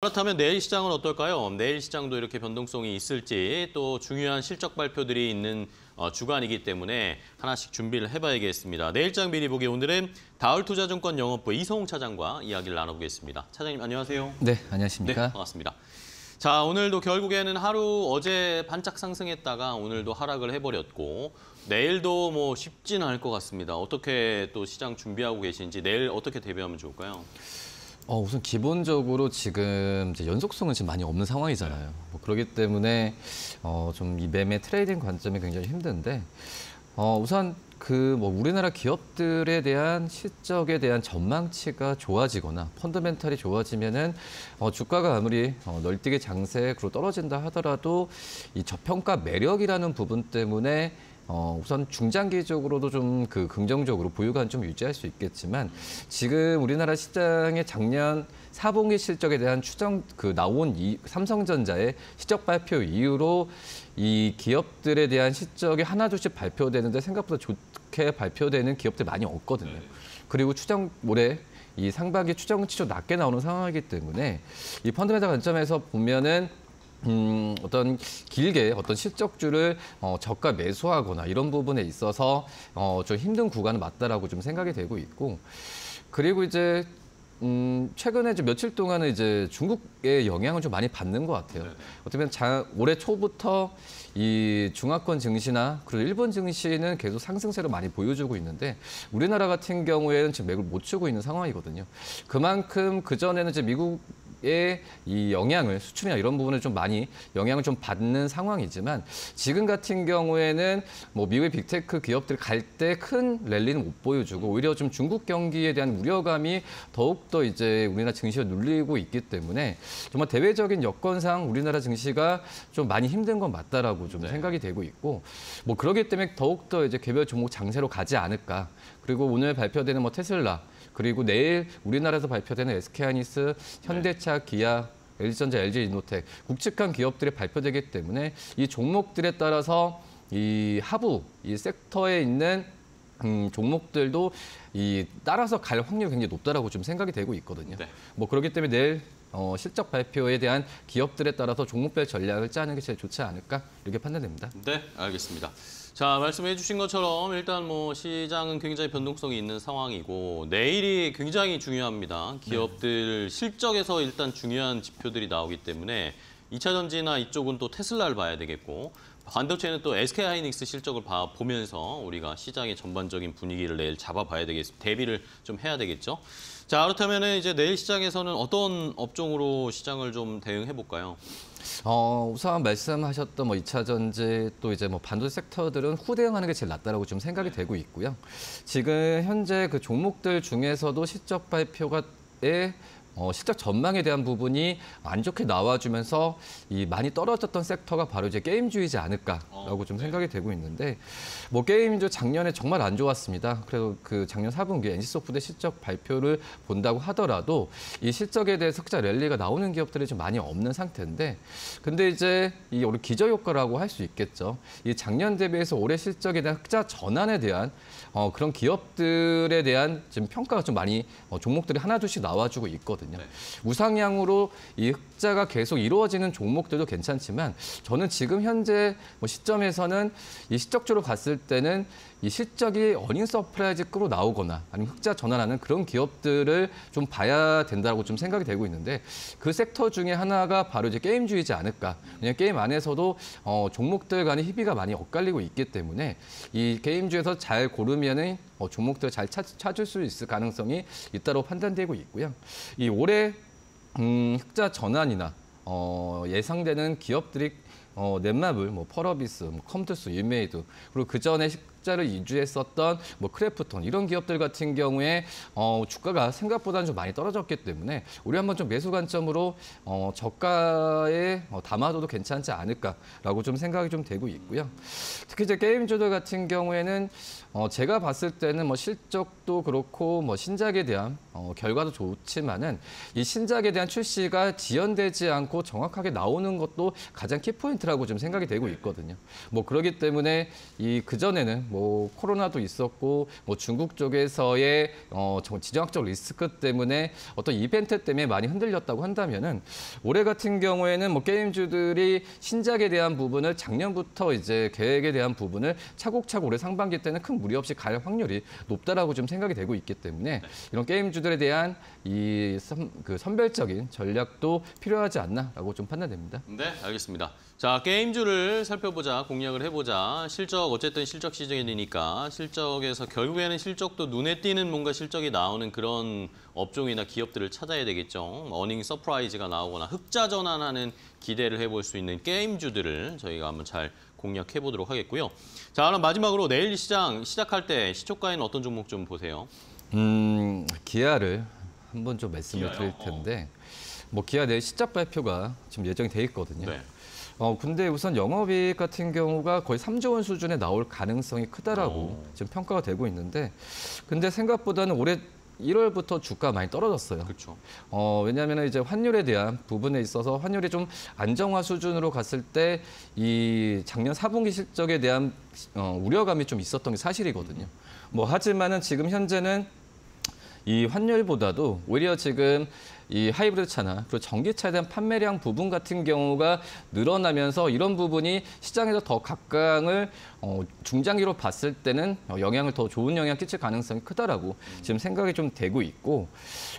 그렇다면 내일 시장은 어떨까요? 내일 시장도 이렇게 변동성이 있을지 또 중요한 실적 발표들이 있는 어, 주간이기 때문에 하나씩 준비를 해봐야겠습니다. 내일장 미리 보기 오늘은 다울투자증권 영업부 이성웅 차장과 이야기를 나눠보겠습니다. 차장님 안녕하세요. 네, 네, 안녕하십니까? 반갑습니다. 자, 오늘도 결국에는 하루 어제 반짝 상승했다가 오늘도 하락을 해버렸고 내일도 뭐 쉽지는 않을 것 같습니다. 어떻게 또 시장 준비하고 계신지 내일 어떻게 대비하면 좋을까요? 어, 우선 기본적으로 지금 이제 연속성은 지금 많이 없는 상황이잖아요. 뭐 그렇기 때문에 어, 좀 이 매매 trading 관점이 굉장히 힘든데 어, 우선 그 뭐 우리나라 기업들에 대한 실적에 대한 전망치가 좋아지거나 fundamental이 좋아지면은 어, 주가가 아무리 어, 널뛰기 장세로 떨어진다 하더라도 이 저평가 매력이라는 부분 때문에 어, 우선 중장기적으로도 좀 그 긍정적으로 보유 관점 유지할 수 있겠지만 지금 우리나라 시장의 작년 4분기 실적에 대한 추정 그 나온 이 삼성전자의 실적 발표 이후로 이 기업들에 대한 실적이 하나둘씩 발표되는데 생각보다 좋게 발표되는 기업들 많이 없거든요. 그리고 추정 올해 이 상반기 추정치도 낮게 나오는 상황이기 때문에 이 펀드멘탈 관점에서 보면은 음, 어떤 길게 어떤 실적주를 어, 저가 매수하거나 이런 부분에 있어서 어, 좀 힘든 구간은 맞다라고 좀 생각이 되고 있고 그리고 이제 음, 최근에 좀 며칠 동안은 이제 중국의 영향을 좀 많이 받는 것 같아요. 어떻게 보면 자, 올해 초부터 이 중화권 증시나 그리고 일본 증시는 계속 상승세를 많이 보여주고 있는데 우리나라 같은 경우에는 지금 맥을 못 추고 있는 상황이거든요. 그만큼 그 전에는 이제 미국 이 영향을 수출이나 이런 부분을 좀 많이 영향을 좀 받는 상황이지만 지금 같은 경우에는 뭐 미국의 big tech 기업들 갈 때 큰 랠리는 못 보여주고 오히려 좀 중국 경기에 대한 우려감이 더욱더 이제 우리나라 증시가 눌리고 있기 때문에 정말 대외적인 여건상 우리나라 증시가 좀 많이 힘든 건 맞다라고 좀 생각이 되고 있고 뭐 그러기 때문에 더욱더 이제 개별 종목 장세로 가지 않을까. 그리고 오늘 발표되는 뭐 테슬라 그리고 내일 우리나라에서 발표되는 SK하이닉스, 현대차, 기아, LG전자, LG이노텍 굵직한 기업들이 발표되기 때문에 이 종목들에 따라서 이 하부 이 섹터에 있는 음, 종목들도 이 따라서 갈 확률이 굉장히 높다라고 좀 생각이 되고 있거든요. 네. 뭐 그렇기 때문에 내일 어, 실적 발표에 대한 기업들에 따라서 종목별 전략을 짜는 게 제일 좋지 않을까 이렇게 판단됩니다. 네, 알겠습니다. 자, 말씀해 주신 것처럼 일단 뭐 시장은 굉장히 변동성이 있는 상황이고 내일이 굉장히 중요합니다. 기업들 실적에서 일단 중요한 지표들이 나오기 때문에 2차 전지나 이쪽은 또 테슬라를 봐야 되겠고 반도체는 또 SK 하이닉스 실적을 봐 보면서 우리가 시장의 전반적인 분위기를 내일 잡아봐야 되겠 대비를 좀 해야 되겠죠. 자, 그렇다면 이제 내일 시장에서는 어떤 업종으로 시장을 좀 대응해 볼까요? 어, 우선 말씀하셨던 뭐 2차 전지 또 이제 뭐 반도체 섹터들은 후대응하는 게 제일 낫다라고 좀 생각이 되고 있고요. 지금 현재 그 종목들 중에서도 실적 발표가 에 어, 실적 전망에 대한 부분이 안 좋게 나와주면서 이 많이 떨어졌던 섹터가 바로 이제 게임주이지 않을까라고 좀 생각이 되고 있는데 뭐 게임주 작년에 정말 안 좋았습니다. 그래서 그 작년 4분기 NC소프트의 실적 발표를 본다고 하더라도 이 실적에 대해서 흑자 랠리가 나오는 기업들이 좀 많이 없는 상태인데 근데 이제 이 우리 기저 효과라고 할 수 있겠죠. 이 작년 대비해서 올해 실적에 대한 흑자 전환에 대한 어, 그런 기업들에 대한 지금 평가가 좀 많이 어, 종목들이 하나둘씩 나와주고 있거든요. 네. 우상향으로 이 흑자가 계속 이루어지는 종목들도 괜찮지만 저는 지금 현재 뭐 시점에서는 이 실적주로 갔을 때는 이 실적이 earning surprise급으로 나오거나 아니면 흑자 전환하는 그런 기업들을 좀 봐야 된다고 좀 생각이 되고 있는데 그 섹터 중에 하나가 바로 이제 게임주이지 않을까. 왜냐하면 게임 안에서도 어, 종목들 간의 희비가 많이 엇갈리고 있기 때문에 이 게임주에서 잘 고르면은 어, 종목들 잘 찾, 찾을 수 있을 가능성이 있다고 판단되고 있고요. 이 올해 음, 흑자 전환이나 어, 예상되는 기업들이 어, 넷마블, 뭐 펄어비스, 뭐 컴투스, 위메이드 그리고 그 전에 흑자를 유지했었던 뭐 크래프톤 이런 기업들 같은 경우에 어, 주가가 생각보다는 좀 많이 떨어졌기 때문에 우리 한번 좀 매수 관점으로 어, 저가에 어, 담아둬도 괜찮지 않을까라고 좀 생각이 좀 되고 있고요. 특히 이제 게임주들 같은 경우에는 어, 제가 봤을 때는 뭐 실적도 그렇고 뭐 신작에 대한 어, 결과도 좋지만은 이 신작에 대한 출시가 지연되지 않고 정확하게 나오는 것도 가장 키포인트라고 좀 생각이 되고 있거든요. 뭐 그렇기 때문에 이 그전에는 뭐뭐 코로나도 있었고 뭐 중국 쪽에서의 어, 저 지정학적 리스크 때문에 어떤 이벤트 때문에 많이 흔들렸다고 한다면은 올해 같은 경우에는 뭐 게임주들이 신작에 대한 부분을 작년부터 이제 계획에 대한 부분을 차곡차곡 올해 상반기 때는 큰 무리 없이 갈 확률이 높다라고 좀 생각이 되고 있기 때문에 이런 게임주들에 대한 이 선, 그 선별적인 전략도 필요하지 않나라고 좀 판단됩니다. 네, 알겠습니다. 자, 게임주를 살펴보자, 공략을 해보자. 실적, 어쨌든 실적 시즌 이니까 실적에서 결국에는 실적도 눈에 띄는 뭔가 실적이 나오는 그런 업종이나 기업들을 찾아야 되겠죠. earning surprise가 나오거나 흑자 전환하는 기대를 해볼 수 있는 게임주들을 저희가 한번 잘 공략해 보도록 하겠고요. 자, 그럼 마지막으로 내일 시장 시작할 때 시초가에는 어떤 종목 좀 보세요. 음, 기아를 한번 좀 말씀을 기아요? 드릴 텐데 뭐 기아 내일 시작 발표가 지금 예정이 돼 있거든요. 네. 어 근데 우선 영업이익 같은 경우가 거의 3조 원 수준에 나올 가능성이 크다라고 오. 지금 평가가 되고 있는데 근데 생각보다는 올해 1월부터 주가 많이 떨어졌어요. 그렇죠. 어, 왜냐하면 이제 환율에 대한 부분에 있어서 환율이 좀 안정화 수준으로 갔을 때 이 작년 4분기 실적에 대한 어, 우려감이 좀 있었던 게 사실이거든요. 뭐 하지만은 지금 현재는 이 환율보다도 오히려 지금 이 하이브리드 차나 그리고 전기차에 대한 판매량 부분 같은 경우가 늘어나면서 이런 부분이 시장에서 더 각광을 어, 중장기로 봤을 때는 어, 영향을 더 좋은 영향 끼칠 가능성이 크다라고 지금 생각이 좀 되고 있고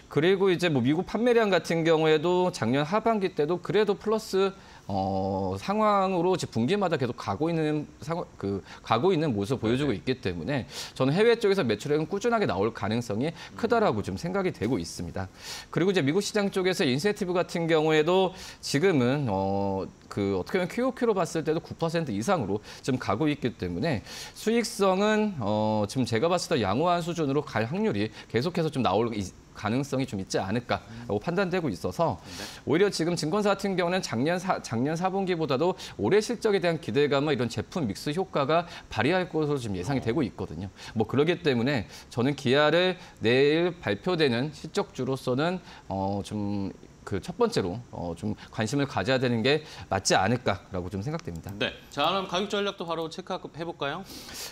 그리고 이제 뭐 미국 판매량 같은 경우에도 작년 하반기 때도 그래도 플러스 어, 상황으로 이제 분기마다 계속 가고 있는 상황, 그 가고 있는 모습을 보여주고 있기 때문에 저는 해외 쪽에서 매출액은 꾸준하게 나올 가능성이 크다라고 좀 생각이 되고 있습니다. 그리고 이제 미국 시장 쪽에서 인센티브 같은 경우에도 지금은 어, 그 어떻게 보면 QOQ로 봤을 때도 9% 이상으로 지금 가고 있기 때문에 수익성은 어, 지금 제가 봤을 때 양호한 수준으로 갈 확률이 계속해서 좀 나올 이- 가능성이 좀 있지 않을까라고 판단되고 있어서 오히려 지금 증권사 같은 경우는 작년 사, 작년 4분기보다도 올해 실적에 대한 기대감은 이런 제품 믹스 효과가 발휘할 것으로 지금 예상이 되고 있거든요. 뭐 그러기 때문에 저는 기아를 내일 발표되는 실적주로서는 어, 좀 그 첫 번째로 어, 좀 관심을 가져야 되는 게 맞지 않을까라고 좀 생각됩니다. 네. 자, 그럼 가격 전략도 바로 체크해 볼까요?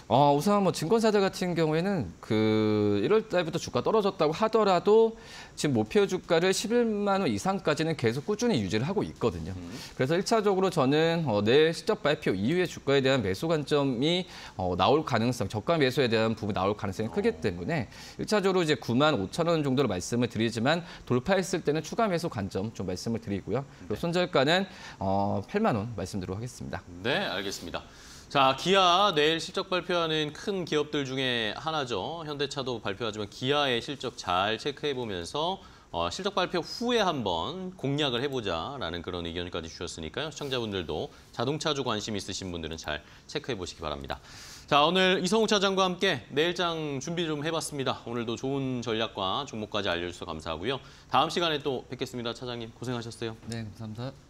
어, 우선 뭐 증권사들 같은 경우에는 그 1월 달부터 주가 떨어졌다고 하더라도 지금 목표 주가를 11만 원 이상까지는 계속 꾸준히 유지를 하고 있거든요. 그래서 1차적으로 저는 어, 내일 실적 발표 이후에 주가에 대한 매수 관점이 어, 나올 가능성, 저가 매수에 대한 부분 나올 가능성이 크기 때문에 1차적으로 이제 9만 5천 원 정도로 말씀을 드리지만 돌파했을 때는 추가 매수 관점 좀 말씀을 드리고요. 그리고 손절가는 어, 8만 원 말씀드리도록 하겠습니다. 네, 알겠습니다. 자, 기아 내일 실적 발표하는 큰 기업들 중에 하나죠. 현대차도 발표하지만 기아의 실적 잘 체크해 보면서 어, 실적 발표 후에 한번 공략을 해보자라는 그런 의견까지 주셨으니까요. 시청자분들도 자동차주 관심 있으신 분들은 잘 체크해 보시기 바랍니다. 자, 오늘 이성우 차장과 함께 내일장 준비 좀 해봤습니다. 오늘도 좋은 전략과 종목까지 알려주셔서 감사하고요. 다음 시간에 또 뵙겠습니다. 차장님 고생하셨어요. 네, 감사합니다.